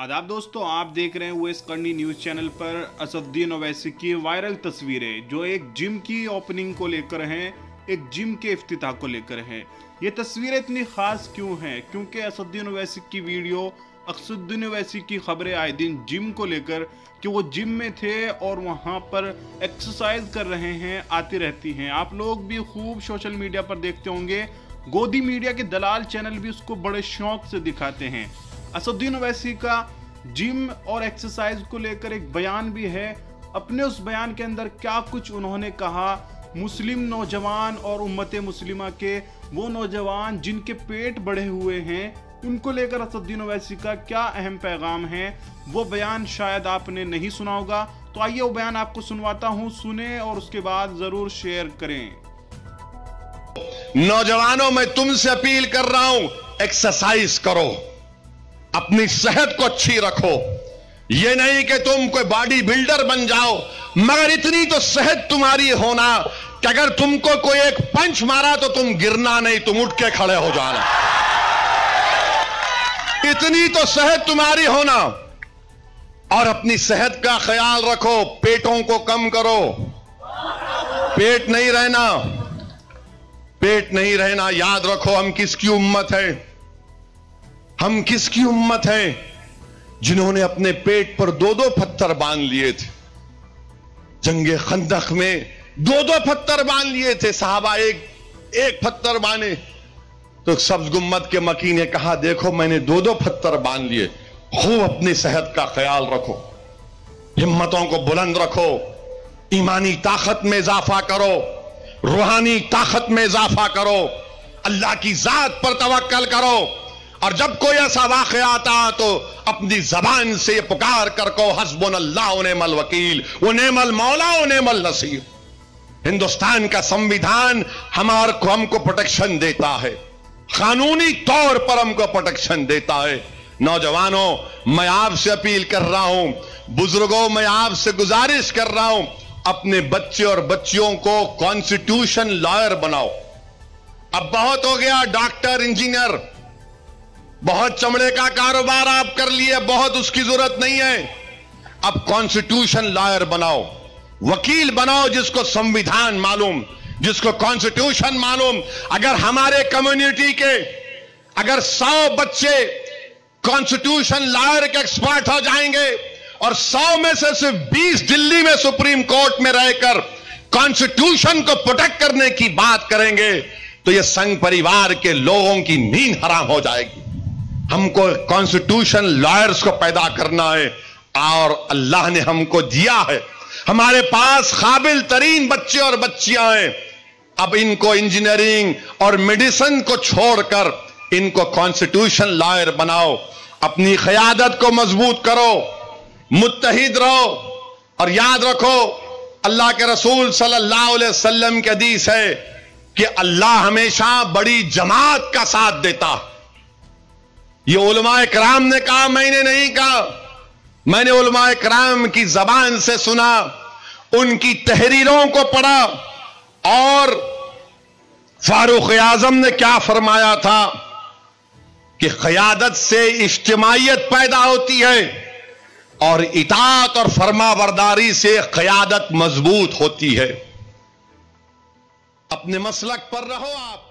आदाब दोस्तों, आप देख रहे हैं वेस्ट करनी न्यूज़ चैनल पर असदुद्दीन ओवैसी की वायरल तस्वीरें, जो एक जिम की ओपनिंग को लेकर हैं, एक जिम के इफ्तिताह को लेकर हैं। ये तस्वीरें इतनी खास क्यों हैं? क्योंकि असदुद्दीन ओवैसी की वीडियो, अक्सुद्दीन ओवैसी की खबरें आए दिन जिम को लेकर, कि वो जिम में थे और वहाँ पर एक्सरसाइज कर रहे हैं, आती रहती हैं। आप लोग भी खूब सोशल मीडिया पर देखते होंगे। गोदी मीडिया के दलाल चैनल भी उसको बड़े शौक से दिखाते हैं। असुद्दीन अवैसी का जिम और एक्सरसाइज को लेकर एक बयान भी है। अपने उस बयान के अंदर क्या कुछ उन्होंने कहा? मुस्लिम नौजवान और उम्मत मुस्लिमा के वो नौजवान जिनके पेट बढ़े हुए हैं, उनको लेकर असुद्दीन अवैसी का क्या अहम पैगाम है? वो बयान शायद आपने नहीं सुना होगा। तो आइए वो बयान आपको सुनवाता हूँ, सुने और उसके बाद ज़रूर शेयर करें। नौजवानों, मैं तुमसे अपील कर रहा हूँ, एक्सरसाइज करो। अपनी सेहत को अच्छी रखो। ये नहीं कि तुम कोई बॉडी बिल्डर बन जाओ, मगर इतनी तो सेहत तुम्हारी होना कि अगर तुमको कोई एक पंच मारा तो तुम गिरना नहीं, तुम उठ के खड़े हो जाना। इतनी तो सेहत तुम्हारी होना, और अपनी सेहत का ख्याल रखो, पेटों को कम करो। पेट नहीं रहना, पेट नहीं रहना, याद रखो, हम किसकी उम्मत है? हम किसकी उम्मत है? जिन्होंने अपने पेट पर दो दो पत्थर बाँध लिए थे। जंगे खंदक में दो दो पत्थर बाँध लिए थे। साहबा एक एक पत्थर बांधे। तो सब्ज गुम्मत के मकी ने कहा, देखो, मैंने दो दो पत्थर बाँध लिए। खूब अपनी सेहत का ख्याल रखो। हिम्मतों को बुलंद रखो। ईमानी ताकत में इजाफा करो। रूहानी ताकत में इजाफा करो। अल्लाह की जात पर तवक्कल करो। और जब कोई ऐसा वाक़ आता तो अपनी जबान से पुकार कर को हसबन अल्लाह मल वकील वो नेमल मौला नेमल नसीर। हिंदुस्तान का संविधान हमारे को हमको प्रोटेक्शन देता है। कानूनी तौर पर हमको प्रोटेक्शन देता है। नौजवानों, मैं आपसे अपील कर रहा हूँ, बुज़ुर्गों, मैं आपसे गुजारिश कर रहा हूँ, अपने बच्चे और बच्चियों को कॉन्स्टिट्यूशन लॉयर बनाओ। अब बहुत हो गया डॉक्टर इंजीनियर बहुत चमड़े का कारोबार आप कर लिए, बहुत उसकी ज़रूरत नहीं है। अब कॉन्स्टिट्यूशन लॉयर बनाओ, वकील बनाओ जिसको संविधान मालूम, जिसको कॉन्स्टिट्यूशन मालूम। अगर हमारे कम्युनिटी के, अगर सौ बच्चे कॉन्स्टिट्यूशन लॉयर के एक्सपर्ट हो जाएँगे और सौ में से सिर्फ़ बीस दिल्ली में सुप्रीम कोर्ट में रहकर कॉन्स्टिट्यूशन को प्रोटेक्ट करने की बात करेंगे तो यह संघ परिवार के लोगों की नींद हराम हो जाएगी। हमको कॉन्स्टिट्यूशन लॉयर्स को पैदा करना है, और अल्लाह ने हमको दिया है। हमारे पास काबिल तरीन बच्चे और बच्चियाँ हैं। अब इनको इंजीनियरिंग और मेडिसिन को छोड़कर इनको कॉन्स्टिट्यूशन लॉयर बनाओ। अपनी क़यादत को मज़बूत करो मुतहिद रहो, और याद रखो, अल्लाह के रसूल सल्लल्लाहु अलैहि वसल्लम के हदीस है कि अल्लाह हमेशा बड़ी जमात का साथ देता ये उलमा कराम ने कहा, मैंने नहीं कहा। मैंने उलमा कराम की जबान से सुना, उनकी तहरीरों को पढ़ा, और फारूक आज़म ने क्या फरमाया था कि क़यादत से इज्तमाहीत पैदा होती है, और इतात और फरमा बरदारी से क्यादत मज़बूत होती है। अपने मसलक पर रहो आप।